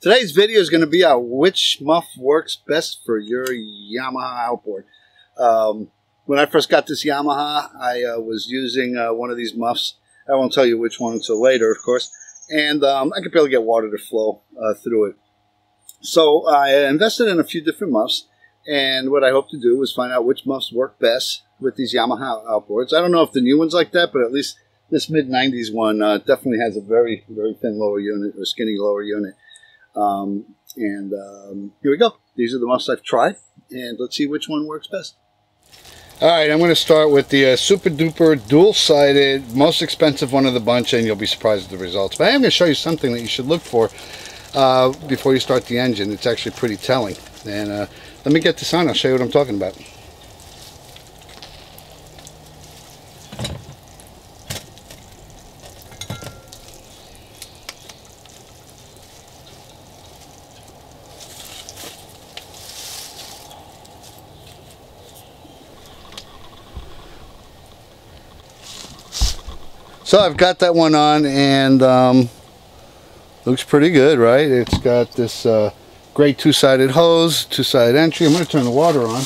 Today's video is going to be on which muff works best for your Yamaha outboard. Um, when I first got this Yamaha, I uh, was using uh, one of these muffs. I won't tell you which one until later, of course. And um, I could barely get water to flow uh, through it. So I invested in a few different muffs. And what I hope to do was find out which muffs work best with these Yamaha outboards. I don't know if the new one's like that, but at least this mid-90s one uh, definitely has a very, very thin lower unit or skinny lower unit. Um, and um, here we go. These are the muffs I've tried, and let's see which one works best. All right, I'm going to start with the uh, Super Duper dual-sided, most expensive one of the bunch, and you'll be surprised at the results. But I am going to show you something that you should look for uh, before you start the engine. It's actually pretty telling. And uh, let me get this on. I'll show you what I'm talking about. So I've got that one on and um, looks pretty good, right? It's got this uh, great two-sided hose, two-sided entry. I'm going to turn the water on.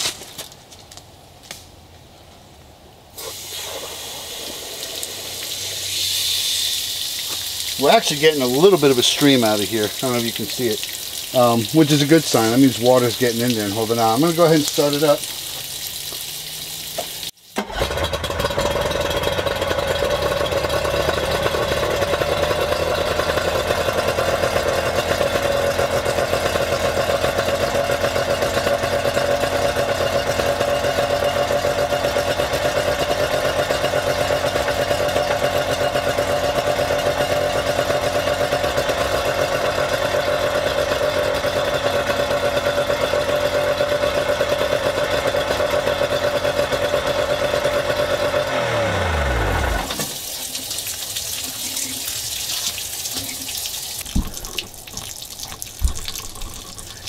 We're actually getting a little bit of a stream out of here. I don't know if you can see it, um, which is a good sign. That means water's getting in there and holding on. I'm going to go ahead and start it up.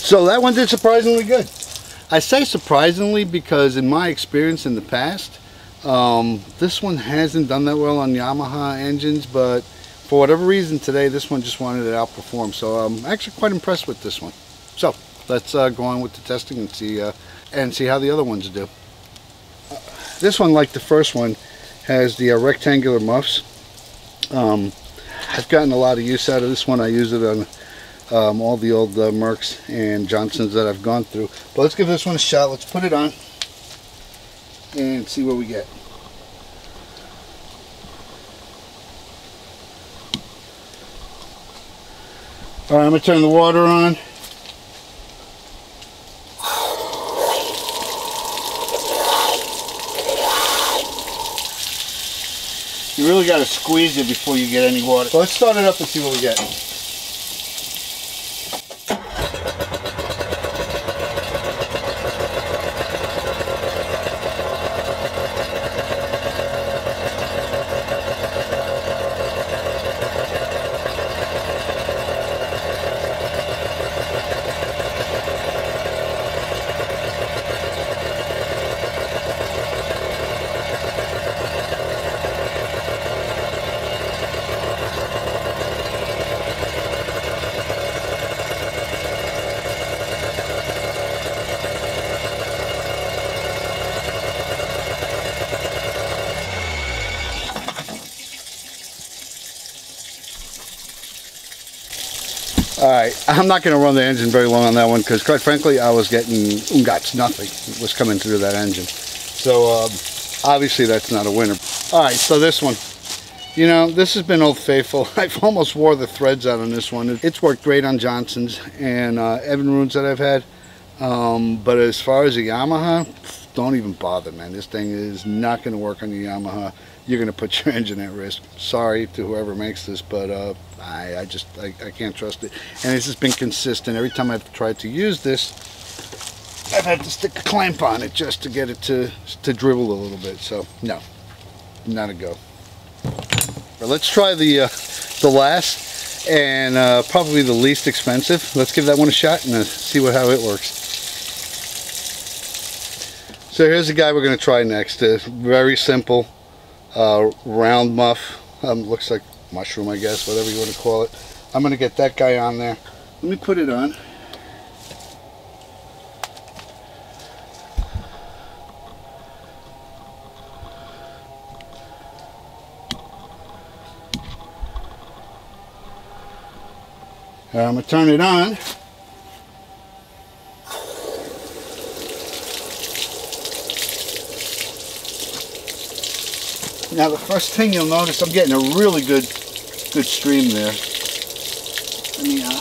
So that one did surprisingly good. I say surprisingly because in my experience in the past, um, this one hasn't done that well on Yamaha engines, but for whatever reason today, this one just wanted to outperform. So I'm actually quite impressed with this one. So let's uh, go on with the testing and see uh, and see how the other ones do. This one, like the first one, has the uh, rectangular muffs. Um, I've gotten a lot of use out of this one. I use it on um, all the old uh, Mercs and Johnsons that I've gone through. But let's give this one a shot. Let's put it on and see what we get. All right, I'm gonna turn the water on. You really got to squeeze it before you get any water. So let's start it up and see what we get. Right, I'm not going to run the engine very long on that one because quite frankly, I was getting ungats, nothing was coming through that engine. So um, obviously that's not a winner. All right, so this one, you know, this has been Old Faithful. I've almost wore the threads out on this one. It's worked great on Johnson's and uh, Evinrudes that I've had. Um, but as far as the Yamaha, don't even bother, man. This thing is not going to work on the Yamaha you're going to put your engine at risk. Sorry to whoever makes this, but uh, I, I, just I, I, can't trust it. And it's just been consistent. Every time I've tried to use this, I've had to stick a clamp on it just to get it to to dribble a little bit. So no, not a go. But let's try the uh, the last and uh, probably the least expensive. Let's give that one a shot and uh, see what how it works. So here's the guy we're going to try next. Uh, very simple uh, round muff. Um, looks like mushroom, I guess, whatever you want to call it. I'm going to get that guy on there. let me put it on. I'm going to turn it on. Now the first thing you'll notice, I'm getting a really good, good stream there. Let me, uh,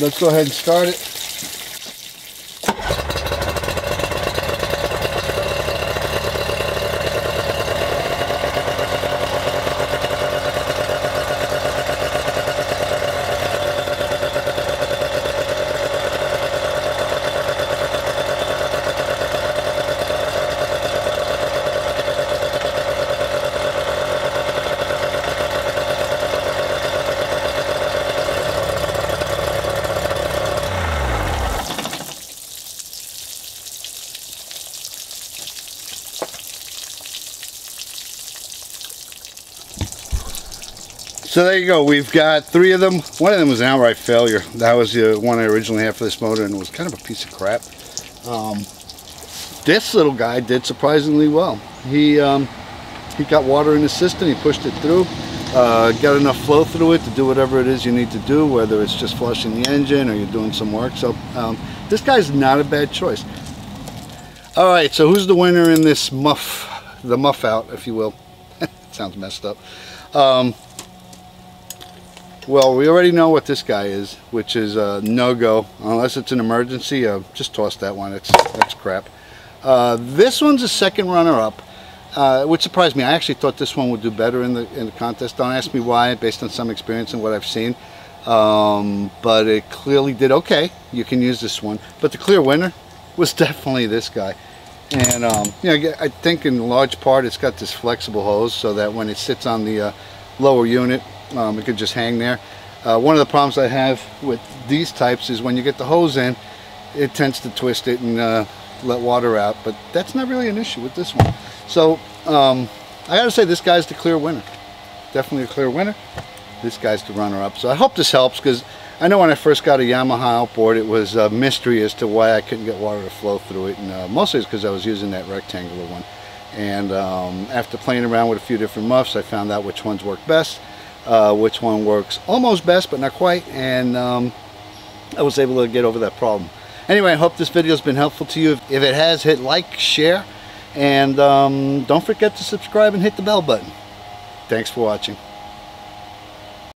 let's go ahead and start it. So there you go. We've got three of them. One of them was an outright failure. That was the one I originally had for this motor and it was kind of a piece of crap. Um, this little guy did surprisingly well. He um, he got water in the system. He pushed it through. Uh, got enough flow through it to do whatever it is you need to do, whether it's just flushing the engine or you're doing some work. So um, this guy's not a bad choice. All right, so who's the winner in this muff, the muff out, if you will? Sounds messed up. Um, well, we already know what this guy is, which is a no-go. Unless it's an emergency, uh, just toss that one. It's, that's crap. Uh, this one's a second runner-up, uh, which surprised me. I actually thought this one would do better in the, in the contest. Don't ask me why, based on some experience and what I've seen. Um, but it clearly did okay. You can use this one. But the clear winner was definitely this guy. And um, you know, I think in large part it's got this flexible hose so that when it sits on the uh, lower unit, um, it could just hang there. Uh, one of the problems I have with these types is when you get the hose in, it tends to twist it and uh, let water out, but that's not really an issue with this one. So um, I gotta say this guy's the clear winner. Definitely a clear winner. This guy's the runner-up. So I hope this helps because I know when I first got a Yamaha outboard, it was a mystery as to why I couldn't get water to flow through it, and uh, mostly it's because I was using that rectangular one. And um, after playing around with a few different muffs, I found out which ones work best uh, which one works almost best but not quite and um, I was able to get over that problem. Anyway, I hope this video has been helpful to you. If it has, hit like, share, and um, don't forget to subscribe and hit the bell button. Thanks for watching.